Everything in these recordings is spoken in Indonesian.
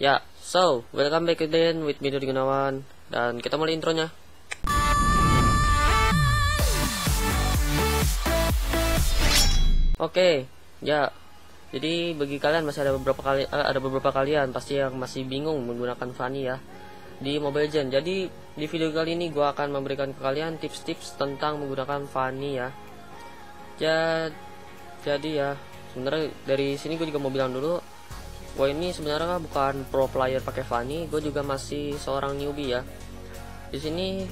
Ya, so, welcome back again with me Dodi Gunawan Dan kita mulai intronya Oke, ya Jadi bagi kalian masih ada beberapa kali eh, ada beberapa kalian pasti yang masih bingung menggunakan Fanny ya di Mobile Legends. Jadi di video kali ini gua akan memberikan ke kalian tips-tips tentang menggunakan Fanny ya. Ya jadi ya sebenarnya dari sini gue juga mau bilang dulu gue ini sebenarnya bukan pro player pakai Fanny gue juga masih seorang newbie ya. Di sini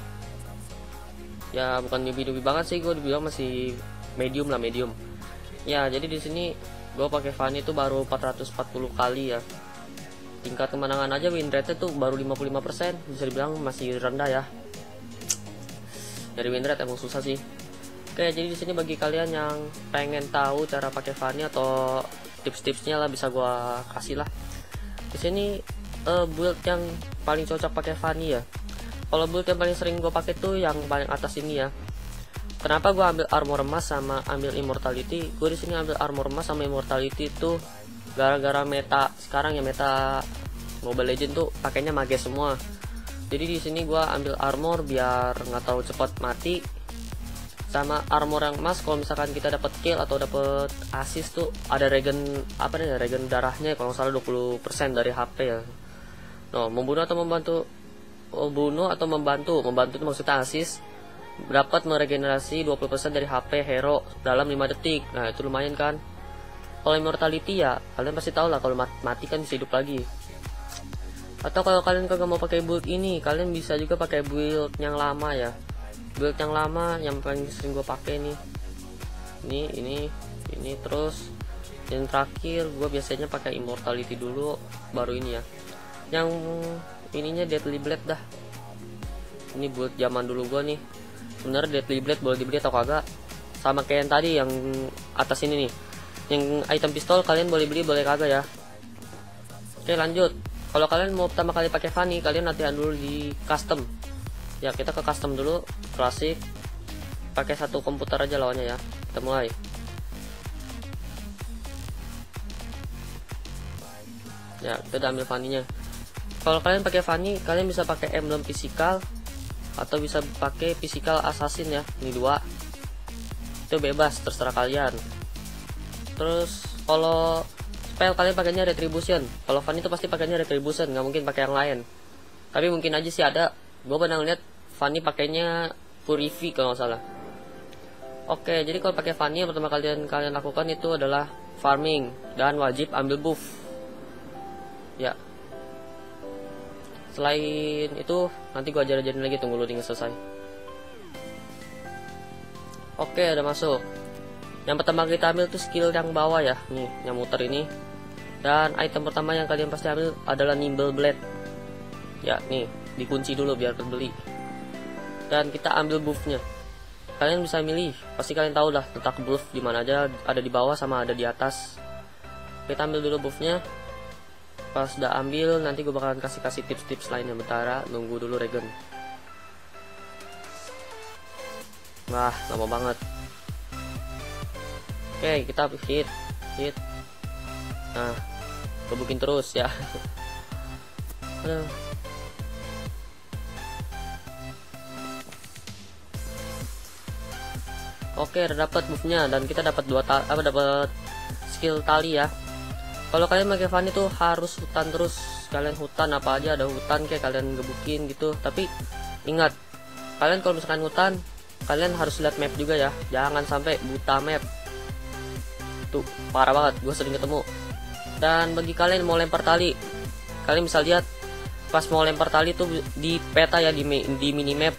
ya bukan newbie newbie banget sih gue dibilang masih medium lah medium. Ya jadi di sini gue pakai Fanny itu baru 440 kali ya. Tingkat kemenangan aja win rate tuh baru 55% bisa dibilang masih rendah ya. Dari win rate emang susah sih. Oke jadi di sini bagi kalian yang pengen tahu cara pakai Fanny atau tips-tipsnya lah bisa gua kasih lah. Di sini uh, build yang paling cocok pakai Fanny ya. Kalau build yang paling sering gue pakai tuh yang paling atas ini ya. Kenapa gue ambil armor emas sama ambil immortality? Gue di sini ambil armor emas sama immortality itu gara-gara meta sekarang ya meta Mobile Legend tuh pakainya mage semua. Jadi di sini gue ambil armor biar nggak tahu cepat mati sama armor yang emas. Kalau misalkan kita dapat kill atau dapat assist tuh ada regen apa nih regen darahnya kalau salah 20% dari HP ya. No membunuh atau membantu membunuh atau membantu? Membantu itu maksudnya assist. Dapat meregenerasi 20% dari HP hero dalam 5 detik. Nah itu lumayan kan? Kalau immortality ya kalian pasti tahu lah kalau mati kan bisa hidup lagi. Atau kalau kalian kagak mau pakai build ini kalian bisa juga pakai build yang lama ya build yang lama yang paling sering gue pakai nih. Ini ini ini terus. Yang terakhir gue biasanya pakai immortality dulu baru ini ya. Yang ininya deadly blade dah. Ini buat zaman dulu gue nih. Sebenarnya deadly blade boleh dibeli atau kagak? Sama kayak yang tadi yang atas ini nih. Yang item pistol kalian boleh beli boleh kagak ya? Oke lanjut. Kalau kalian mau pertama kali pakai Fanny kalian latihan dulu di custom ya kita ke custom dulu klasik. Pakai satu komputer aja lawannya ya. Kita mulai. Ya kita udah ambil Fanny-nya kalau kalian pakai Fanny kalian bisa pakai emblem fisikal atau bisa pakai fisikal assassin ya. Ini dua. Itu bebas terserah kalian. Terus kalau spell kalian pakainya retribution. Kalau Fanny itu pasti pakainya retribution nggak mungkin pakai yang lain. Tapi mungkin aja sih ada gue pernah lihat Fanny pakainya Purifi kalau nggak salah. Oke jadi kalau pakai Fanny yang pertama kalian kalian lakukan itu adalah farming dan wajib ambil buff. Ya. Selain itu nanti gue ajar-ajarin lagi tunggu loading selesai. Oke udah masuk. Yang pertama kita ambil tuh skill yang bawah ya nih yang muter ini. Dan item pertama yang kalian pasti ambil adalah nimble blade. Ya nih dikunci dulu biar terbeli dan kita ambil buffnya kalian bisa milih. Pasti kalian tahu lah letak buff di mana aja ada di bawah sama ada di atas. Kita ambil dulu buffnya pas udah ambil nanti gue bakalan kasih kasih tips-tips lainnya betara nunggu dulu regen wah lama banget. Oke kita hit hit. Nah kebukin terus ya. Aduh. Oke, udah dapat buffnya dan kita dapat dua apa dapat skill tali ya. Kalau kalian pakai Fanny tuh harus hutan terus. Kalian hutan apa aja ada hutan kayak kalian gebukin gitu. Tapi ingat, kalian kalau misalkan hutan, kalian harus lihat map juga ya. Jangan sampai buta map. Tuh, parah banget. Gue sering ketemu. Dan bagi kalian mau lempar tali, kalian bisa lihat pas mau lempar tali tuh di peta ya di, di minimap.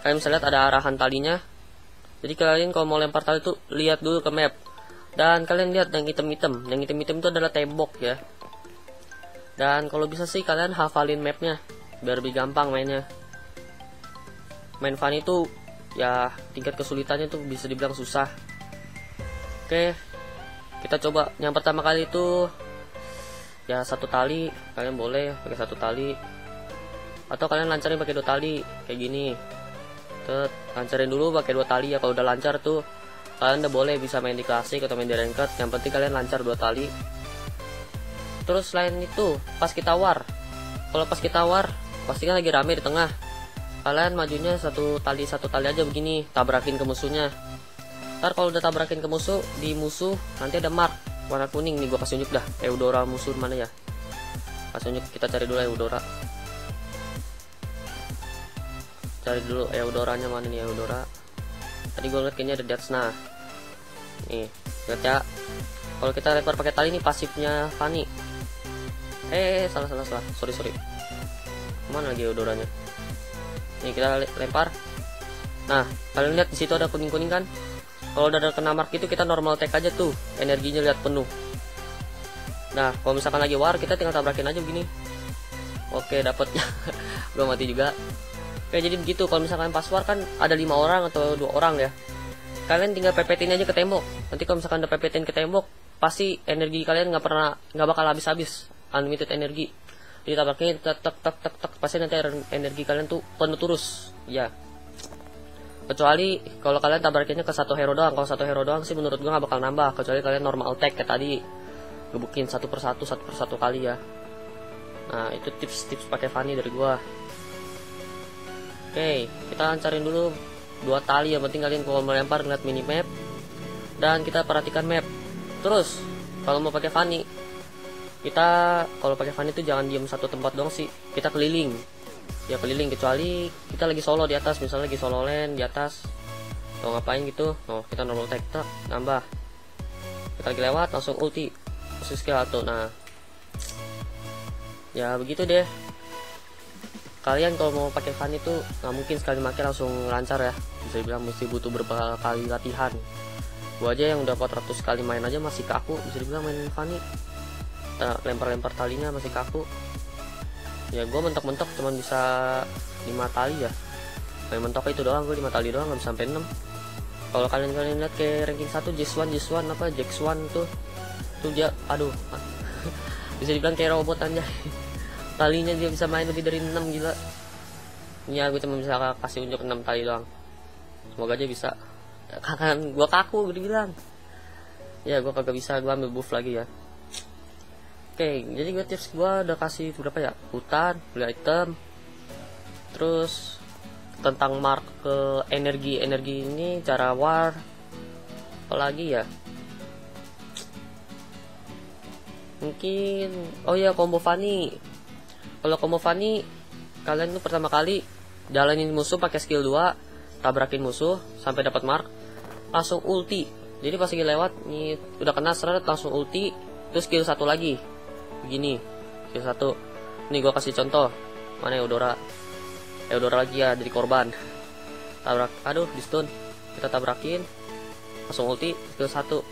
Kalian bisa lihat ada arahan talinya jadi kalian kalau mau lempar tali itu lihat dulu ke map. Dan kalian lihat yang item-item yang item-item itu adalah tembok ya. Dan kalau bisa sih kalian hafalin mapnya biar lebih gampang mainnya. Main fun itu ya tingkat kesulitannya tuh bisa dibilang susah. Oke kita coba. Yang pertama kali itu ya satu tali. Kalian boleh pakai satu tali. Atau kalian lancarin pakai dua tali kayak gini Tet, lancarin dulu pakai dua tali ya. Kalau udah lancar tuh kalian udah boleh bisa main di klasik atau main di ranked. Yang penting kalian lancar dua tali. Terus selain itu pas kita war. Kalau pas kita war pasti kan lagi rame di tengah. Kalian majunya satu tali satu tali aja begini tabrakin ke musuhnya. Ntar kalau udah tabrakin ke musuh di musuh nanti ada mark. Warna kuning nih gua kasih unjuk dah. Eudora musuh mana ya? Kasih unjuk kita cari dulu Eudora cari dulu Eudoranya mana nih Eudora. Tadi gue liat kayaknya ada Deathsna nih lihat ya. Kalau kita lempar pakai tali ini pasifnya Fanny eh salah salah salah. Sorry sorry. Mana lagi Eudoranya nih kita lempar. Nah kalian lihat di situ ada kuning kuning kan? Kalau udah ada kena mark itu kita normal tag aja tuh. Energinya lihat penuh. Nah kalau misalkan lagi war kita tinggal tabrakin aja begini. Oke dapetnya. Gue mati juga Oke jadi begitu kalau misalkan pas war kan ada lima orang atau dua orang ya. Kalian tinggal pepetin aja ke tembok. Nanti kalau misalkan udah pepetin ke tembok pasti energi kalian nggak pernah nggak bakal habis-habis. Unlimited energi. Jadi tabraknya tek tek tek tek tek pasti nanti energi kalian tuh penuh terus. Ya. Kecuali kalau kalian tabrakinnya ke satu hero doang. Kalau satu hero doang sih menurut gua nggak bakal nambah. Kecuali kalian normal attack kayak tadi. Gebukin satu persatu satu persatu kali ya. Nah itu tips-tips pakai Fanny dari gua Oke, kita lancarin dulu dua tali. Yang penting kalian kalau melempar ngeliat minimap. Dan kita perhatikan map. Terus kalau mau pakai Fanny, kita kalau pakai Fanny itu jangan diem satu tempat dong sih, kita keliling. Ya keliling. Kecuali kita lagi solo di atas, misalnya lagi solo land di atas, mau ngapain gitu, oh kita normal tag, tak? Nambah. Kita lagi lewat langsung ulti, skill atau nah. Ya begitu deh kalian kalau mau pakai fan itu nggak mungkin sekali pakai langsung lancar ya. Bisa bilang mesti butuh beberapa kali latihan. Gua aja yang udah 400 kali main aja masih kaku. Bisa dibilang main uh, lempar-lempar talinya masih kaku. Ya gue mentok-mentok cuman bisa 5 tali ya. Main mentok itu doang gue 5 tali doang nggak sampai 6 kalau kalian kalian lihat kayak ranking 1 J1 J1 apa Jax1 tuh tuh dia aduh. Bisa dibilang kayak robot aja talinya dia bisa main lebih dari 6 gila. Ya gue cuma bisa kasih unjuk 6 tali doang. Semoga aja bisa. Kan gue kaku gue dibilang. Ya gue kagak bisa gue ambil buff lagi ya. Oke jadi gue tips gue udah kasih berapa ya? Hutan beli item. Terus tentang mark ke energi energi ini cara war. Apalagi ya? Mungkin oh ya combo Fanny kalau combo Fanny kalian tuh pertama kali jalanin musuh pakai skill 2 tabrakin musuh sampai dapat mark langsung ulti. Jadi pas lagi lewat nih udah kena seret langsung ulti terus skill satu lagi. Begini skill satu. Nih gua kasih contoh. Mana Eudora? Eudora lagi ya dari korban. Tabrak aduh di stun. Kita tabrakin langsung ulti skill satu.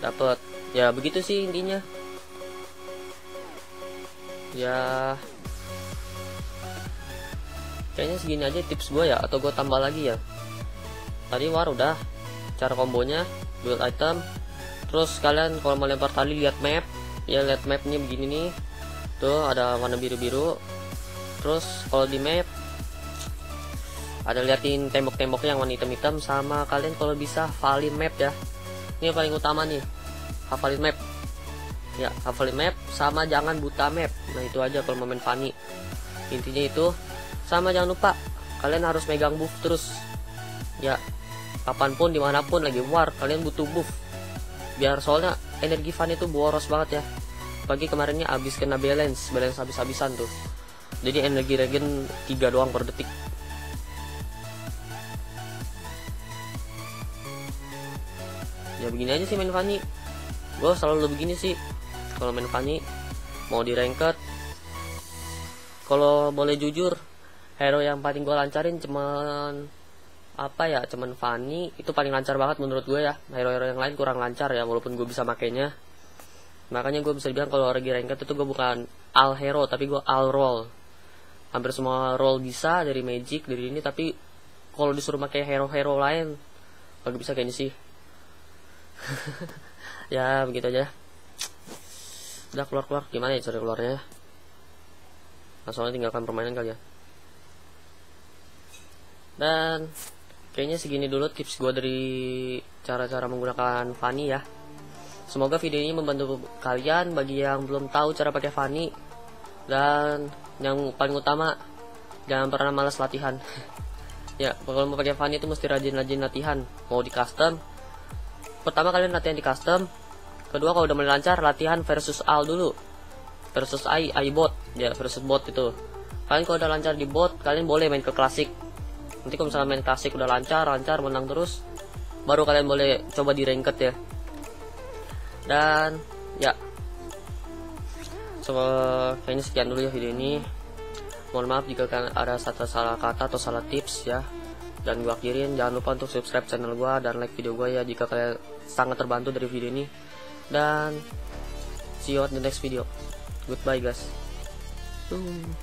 Dapat ya begitu sih intinya ya. Kayaknya segini aja tips gue ya atau gue tambah lagi ya. Tadi war udah cara kombonya build item. Terus kalian kalau mau lempar tali lihat map. Ya lihat mapnya begini nih. Tuh ada warna biru-biru. Terus kalau di map ada liatin tembok-tembok yang warna hitam-hitam. Sama kalian kalau bisa hafalin map ya. Ini yang paling utama nih hafalin map ya hafalin map sama jangan buta map. Nah itu aja kalau main Fanny intinya itu sama jangan lupa kalian harus megang buff terus. Ya kapan pun di mana pun lagi war kalian butuh buff. Biar soalnya energi Fanny itu boros banget ya. Pagi kemarinnya habis kena balance balance habis-habisan tuh. Jadi energi regen 3 doang per detik. Ya begini aja sih main Fanny gue selalu begini sih kalau main Fanny mau di ranked kalau boleh jujur hero yang paling gue lancarin cuman apa ya cuman Fanny itu paling lancar banget menurut gue ya. Hero-hero yang lain kurang lancar ya walaupun gue bisa makainya. Makanya gue bisa bilang kalau lagi ranked itu gue bukan all hero tapi gue all roll hampir semua roll bisa dari magic dari ini tapi kalau disuruh pakai hero-hero lain gak bisa kayaknya sih. Ya begitu aja udah keluar keluar gimana ya cari keluarnya nah, soalnya tinggalkan permainan kali ya. Dan kayaknya segini dulu tips gue dari cara-cara menggunakan Fanny ya. Semoga video ini membantu kalian bagi yang belum tahu cara pakai Fanny dan yang paling utama jangan pernah malas latihan. Ya kalau mau pakai Fanny itu mesti rajin-rajin latihan. Mau di custom pertama kalian latihan di custom kedua kalau udah mulai lancar latihan versus al dulu. Versus i i bot. Ya versus bot itu. Kalian kalau udah lancar di bot kalian boleh main ke klasik. Nanti kalau misalnya main klasik udah lancar lancar menang terus baru kalian boleh coba di ranked ya. Dan ya. So kayaknya sekian dulu ya video ini. Mohon maaf jika ada satu salah kata atau salah tips ya. Dan gua akhirin. Jangan lupa untuk subscribe channel gua dan like video gua ya jika kalian sangat terbantu dari video ini dan see you on the next video goodbye guys Boom.